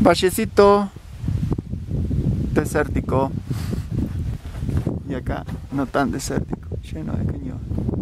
vallecito desértico y acá no tan desértico, lleno de cañón.